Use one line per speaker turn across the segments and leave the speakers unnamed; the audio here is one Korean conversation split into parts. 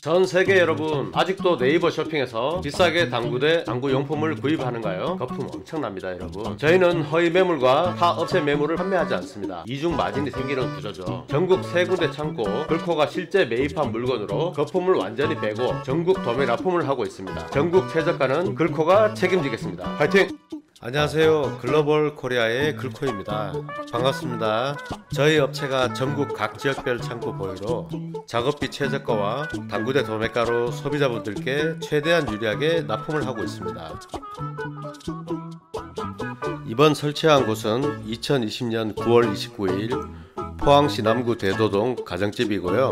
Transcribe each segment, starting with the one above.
전 세계 여러분 아직도 네이버 쇼핑에서 비싸게 당구대 당구 용품을 구입하는가요? 거품 엄청납니다 여러분. 저희는 허위 매물과 타 업체 매물을 판매하지 않습니다. 이중 마진이 생기는 구조죠. 전국 세 군데 창고 글코가 실제 매입한 물건으로 거품을 완전히 빼고 전국 도매 납품을 하고 있습니다. 전국 최저가는 글코가 책임지겠습니다. 파이팅! 안녕하세요. 글로벌 코리아의 글코입니다. 반갑습니다. 저희 업체가 전국 각 지역별 창고 보유로 작업비 최저가와 당구대 도매가로 소비자분들께 최대한 유리하게 납품을 하고 있습니다. 이번 설치한 곳은 2020년 9월 29일 포항시 남구 대도동 가정집이고요.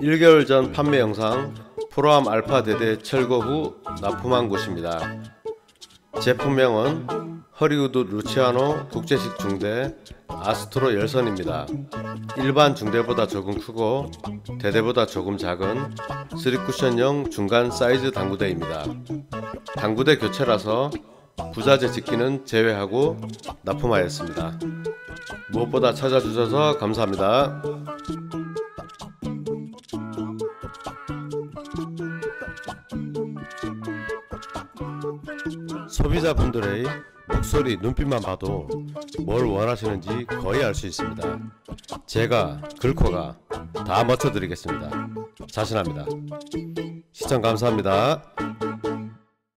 1개월 전 판매 영상 프로암 알파 대대 철거 후 납품한 곳입니다. 제품명은 허리우드 루치아노 국제식 중대 아스트로 열선입니다. 일반 중대보다 조금 크고 대대보다 조금 작은 3쿠션형 중간 사이즈 당구대입니다. 당구대 교체라서 부자재 짓기는 제외하고 납품하였습니다. 무엇보다 찾아주셔서 감사합니다. 소비자분들의 목소리, 눈빛만 봐도 뭘 원하시는지 거의 알 수 있습니다. 제가 글코가 다 맞춰드리겠습니다. 자신합니다. 시청 감사합니다.